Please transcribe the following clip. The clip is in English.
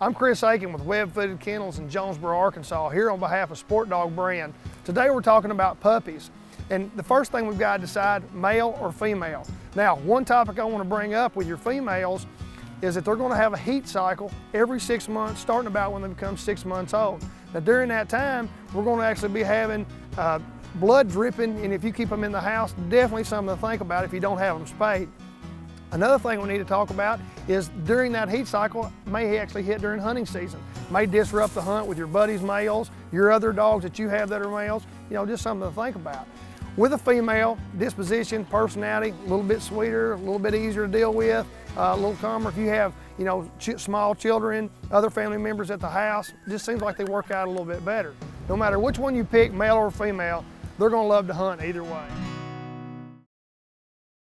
I'm Chris Akin with Web Footed Kennels in Jonesboro, Arkansas, here on behalf of SportDOG Brand. Today we're talking about puppies. And the first thing we've got to decide, male or female. Now, one topic I want to bring up with your females is that they're going to have a heat cycle every six months, starting about when they become six months old. Now, during that time, we're going to actually be having uh, blood dripping, and if you keep them in the house, definitely something to think about if you don't have them spayed. Another thing we need to talk about is during that heat cycle, may actually hit during hunting season. May disrupt the hunt with your buddies' males, your other dogs that you have that are males, you know, just something to think about. With a female, disposition, personality, a little bit sweeter, a little bit easier to deal with, uh, a little calmer. If you have, you know, ch small children, other family members at the house, just seems like they work out a little bit better. No matter which one you pick, male or female, they're gonna love to hunt either way.